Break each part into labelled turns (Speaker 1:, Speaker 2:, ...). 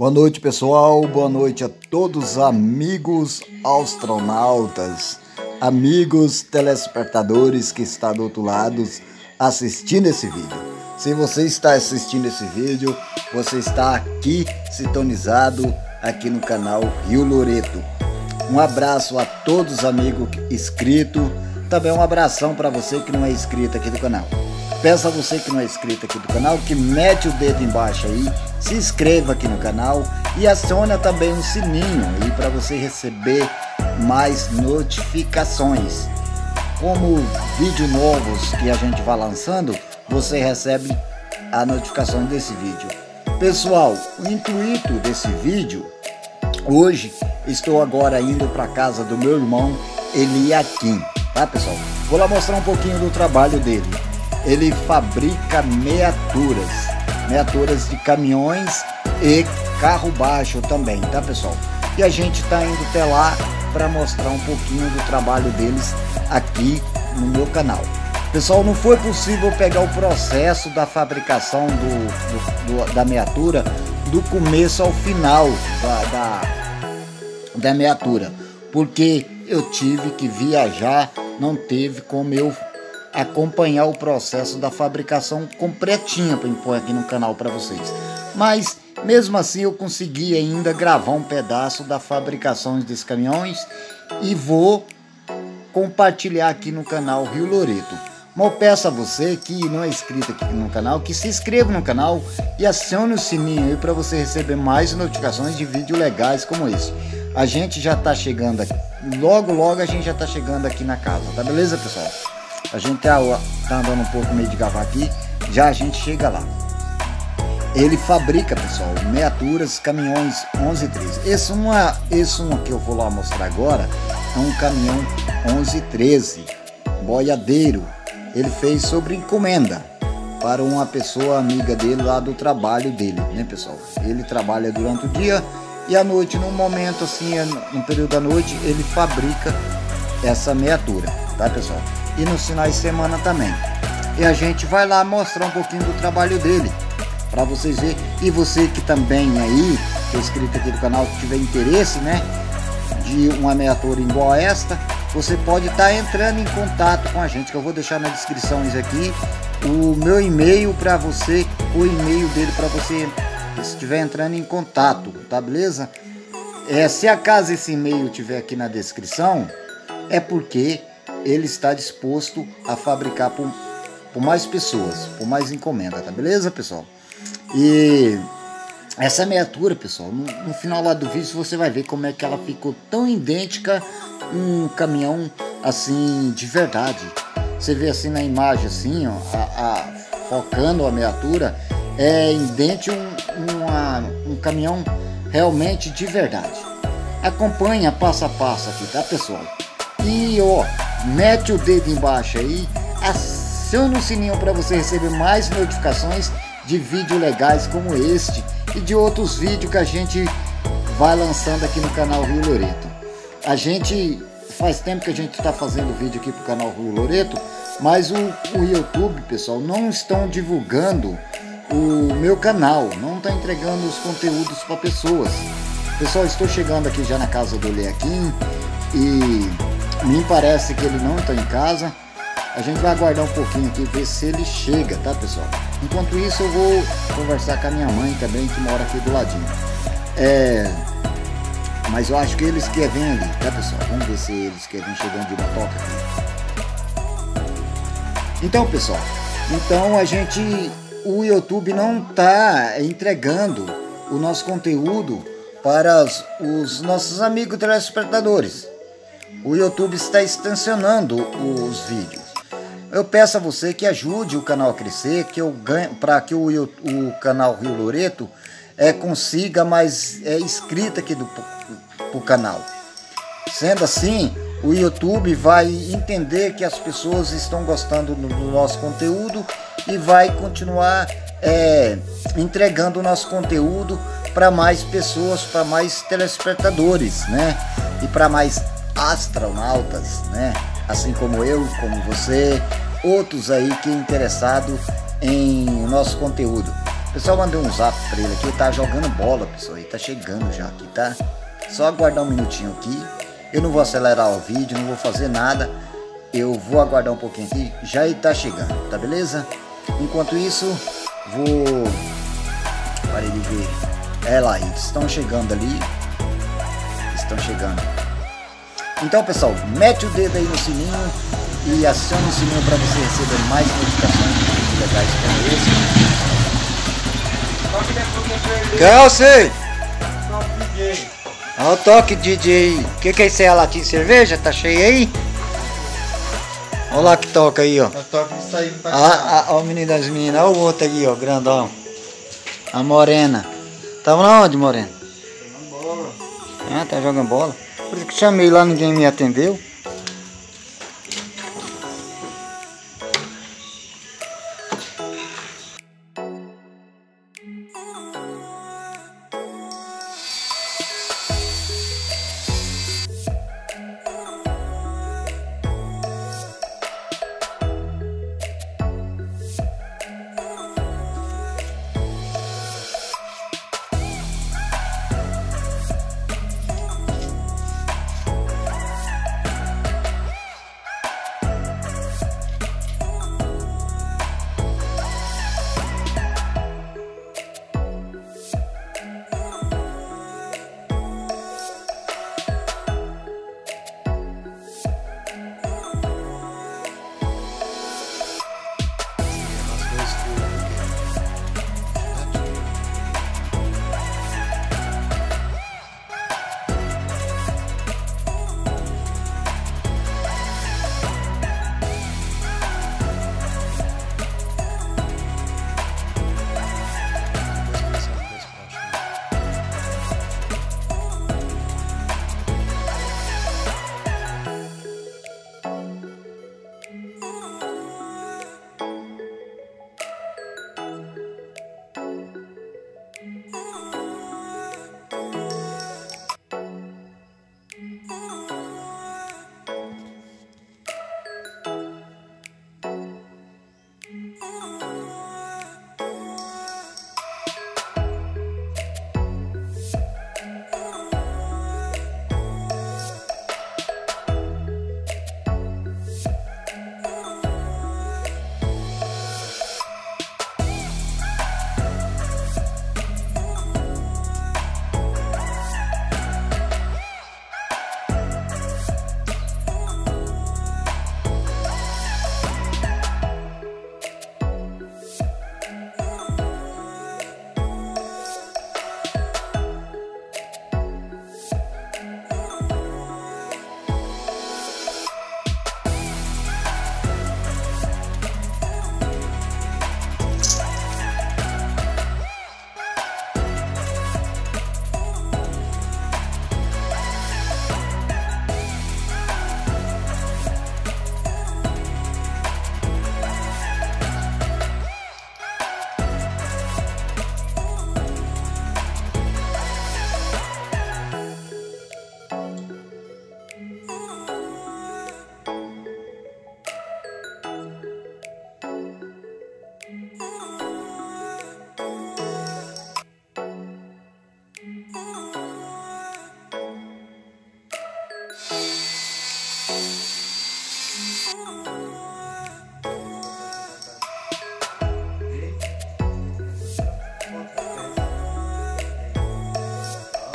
Speaker 1: Boa noite, pessoal. Boa noite a todos amigos astronautas, amigos telespectadores que estão do outro lado assistindo esse vídeo. Se você está assistindo esse vídeo, você está aqui sintonizado aqui no canal Rio Loreto. Um abraço a todos os amigos inscritos. Também um abração para você que não é inscrito aqui do canal. Peço a você que não é inscrito aqui do canal que mete o dedo embaixo aí, se inscreva aqui no canal e aciona também o sininho aí para você receber mais notificações. Como vídeos novos que a gente vai lançando, você recebe a notificação desse vídeo. Pessoal, o intuito desse vídeo, hoje estou agora indo para casa do meu irmão Eliakim, tá pessoal? Vou lá mostrar um pouquinho do trabalho dele ele fabrica meaturas, meaturas de caminhões e carro baixo também, tá pessoal? E a gente está indo até lá para mostrar um pouquinho do trabalho deles aqui no meu canal. Pessoal, não foi possível pegar o processo da fabricação do, do, do da meatura do começo ao final da, da, da meatura, porque eu tive que viajar, não teve como eu acompanhar o processo da fabricação completinha para impor aqui no canal para vocês. Mas mesmo assim eu consegui ainda gravar um pedaço da fabricação desses caminhões e vou compartilhar aqui no canal Rio Loreto. Mas peço a você que não é inscrito aqui no canal, que se inscreva no canal e acione o sininho aí para você receber mais notificações de vídeos legais como esse. A gente já está chegando aqui, logo logo a gente já está chegando aqui na casa, tá beleza pessoal? A gente tá, tá andando um pouco meio de gavar aqui, já a gente chega lá. Ele fabrica, pessoal, meaturas, caminhões 11 e 13. Esse, uma, esse um que eu vou lá mostrar agora é um caminhão 11 e 13, boiadeiro. Ele fez sobre encomenda para uma pessoa amiga dele lá do trabalho dele, né, pessoal? Ele trabalha durante o dia e à noite, num momento assim, no período da noite, ele fabrica essa meatura, tá, pessoal? e nos finais de semana também. E a gente vai lá mostrar um pouquinho do trabalho dele para vocês verem. E você que também aí, que é inscrito aqui do canal, que tiver interesse, né, de uma meatura igual a esta, você pode estar tá entrando em contato com a gente, que eu vou deixar na descrição isso aqui, o meu e-mail para você, o e-mail dele para você estiver entrando em contato, tá beleza? É, se acaso esse e-mail tiver aqui na descrição, é porque ele está disposto a fabricar por, por mais pessoas, por mais encomenda, tá beleza, pessoal? E essa miniatura, pessoal, no, no, final lá do vídeo você vai ver como é que ela ficou tão idêntica um caminhão assim de verdade. Você vê assim na imagem assim, ó, a, a, focando a miniatura, é idêntico um, uma, um caminhão realmente de verdade. Acompanha passo a passo aqui, tá pessoal? E ó, mete o dedo embaixo aí, aciona o sininho para você receber mais notificações de vídeos legais como este e de outros vídeos que a gente vai lançando aqui no canal Rio Loreto. A gente faz tempo que a gente está fazendo vídeo aqui pro canal Rio Loreto, mas o, o YouTube, pessoal, não estão divulgando o meu canal, não está entregando os conteúdos para pessoas. Pessoal, estou chegando aqui já na casa do Leaquim e me parece que ele não está em casa. A gente vai aguardar um pouquinho aqui, ver se ele chega, tá pessoal? Enquanto isso eu vou conversar com a minha mãe também, que mora aqui do ladinho. É... Mas eu acho que eles querem ali, tá pessoal? Vamos ver se eles querem chegando de uma toca aqui. Então pessoal, então a gente... O YouTube não tá entregando o nosso conteúdo para os, os nossos amigos telespectadores o YouTube está extensionando os vídeos. Eu peço a você que ajude o canal a crescer, que eu ganhe para que o, o canal Rio Loreto é, consiga mais é, inscrita aqui do pro canal. Sendo assim, o YouTube vai entender que as pessoas estão gostando do, do nosso conteúdo e vai continuar é, entregando o nosso conteúdo para mais pessoas, para mais telespectadores, né? E para mais astronautas, né? Assim como eu, como você, outros aí que é interessado em nosso conteúdo. Pessoal mandou um zap pra ele aqui, tá jogando bola, pessoal. Ele tá chegando já aqui, tá? Só aguardar um minutinho aqui. Eu não vou acelerar o vídeo, não vou fazer nada. Eu vou aguardar um pouquinho aqui. Já ele tá chegando, tá beleza? Enquanto isso, vou... Parei de ver. É lá, eles estão chegando ali. Estão chegando. Então, pessoal, mete o dedo aí no sininho e acione o sininho para você receber mais notificações de vídeos legais como esse. Kelsey! Olha o toque DJ. O que, que é isso aí? A latinha de cerveja? Tá cheia aí? Olha lá que toca aí, ó. Ah, ah, ó o menino das meninas. Olha o outro aí, ó, grandão. A morena. Tava na onde, morena? Jogando bola. Ah, tá jogando bola. Por isso que chamei lá, ninguém me atendeu.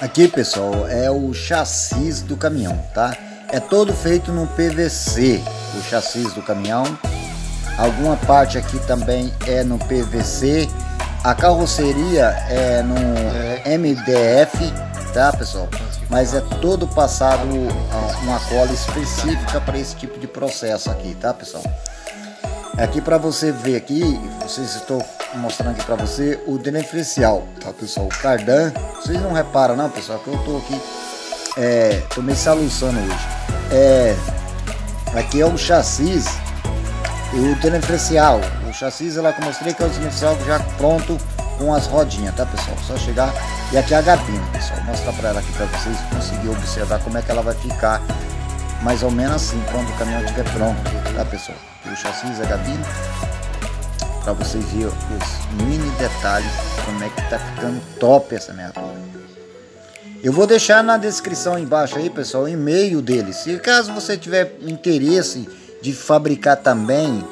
Speaker 1: Aqui, pessoal, é o chassis do caminhão, tá? É todo feito no PVC, o chassis do caminhão. Alguma parte aqui também é no PVC. A carroceria é no é. MDF, tá, pessoal? Mas é todo passado uma cola específica para esse tipo de processo aqui, tá, pessoal? Aqui para você ver aqui, vocês estou mostrando aqui para você o diferencial, tá pessoal? O cardan, vocês não reparam não, pessoal, que eu tô aqui, é, tô meio saluçando hoje. É, aqui é o chassis e o diferencial. O chassis, ela que eu mostrei que é o diferencial já pronto com as rodinhas, tá pessoal? Só chegar e aqui é a gabina, pessoal. Vou mostrar para ela aqui para vocês conseguir observar como é que ela vai ficar mais ou menos assim quando o caminhão estiver pronto, tá pessoal? O chassis, a gabina para vocês verem os mini detalhes como é que tá ficando top essa miniatura. Eu vou deixar na descrição embaixo aí, pessoal, o e-mail dele. Se caso você tiver interesse de fabricar também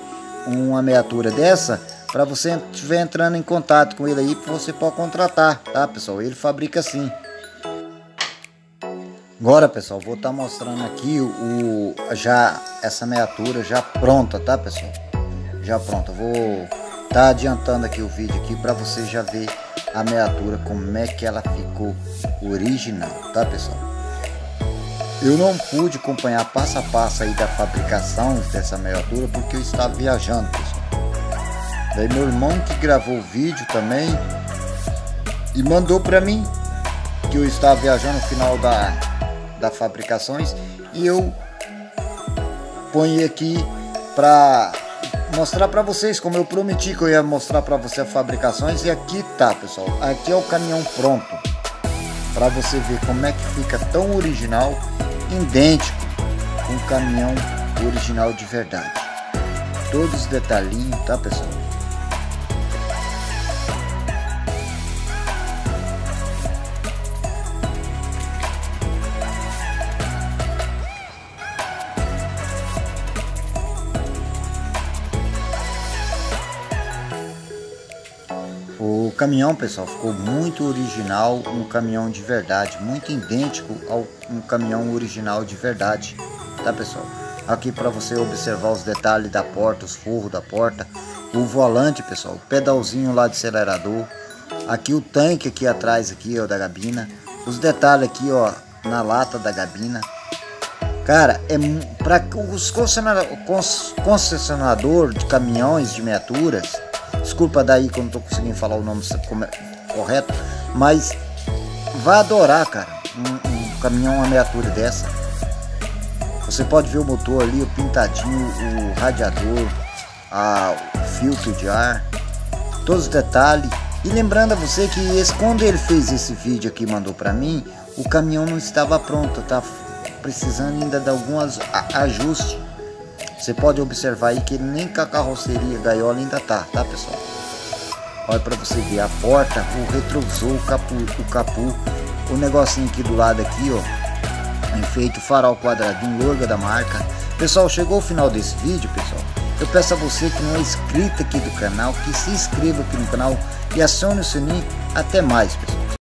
Speaker 1: uma miniatura dessa, para você estiver entrando em contato com ele aí, você pode contratar, tá, pessoal? Ele fabrica assim. Agora, pessoal, vou estar tá mostrando aqui o já essa miniatura já pronta, tá, pessoal? Já pronta. Vou tá adiantando aqui o vídeo aqui para você já ver a miniatura como é que ela ficou original, tá, pessoal? Eu não pude acompanhar passo a passo aí da fabricação dessa miniatura porque eu estava viajando, pessoal. Daí meu irmão que gravou o vídeo também e mandou para mim que eu estava viajando no final da, da fabricações e eu ponho aqui para mostrar para vocês como eu prometi que eu ia mostrar para você as fabricações e aqui tá pessoal. Aqui é o caminhão pronto para você ver como é que fica tão original idêntico com o caminhão original de verdade. Todos os detalhinhos tá pessoal caminhão, pessoal, ficou muito original, um caminhão de verdade, muito idêntico ao um caminhão original de verdade, tá, pessoal? Aqui para você observar os detalhes da porta, os forros da porta, o volante, pessoal, o pedalzinho lá de acelerador, aqui o tanque aqui atrás aqui, ó, da gabina, os detalhes aqui, ó, na lata da gabina. Cara, é para os concessionador de caminhões de miniaturas, Desculpa daí que eu não tô conseguindo falar o nome correto, mas vai adorar, cara, um, um caminhão, uma miniatura dessa. Você pode ver o motor ali, o pintadinho, o radiador, a, o filtro de ar, todos os detalhes. E lembrando a você que esse, quando ele fez esse vídeo aqui mandou para mim, o caminhão não estava pronto, tá precisando ainda de alguns ajustes. Você pode observar aí que nem com a carroceria gaiola ainda tá, tá pessoal? Olha para você ver a porta, o retrovisor, o capu, o capu, o negocinho aqui do lado aqui, ó. Enfeito, farol quadradinho, lorga da marca. Pessoal, chegou o final desse vídeo, pessoal. Eu peço a você que não é inscrito aqui do canal, que se inscreva aqui no canal e acione o sininho. Até mais, pessoal.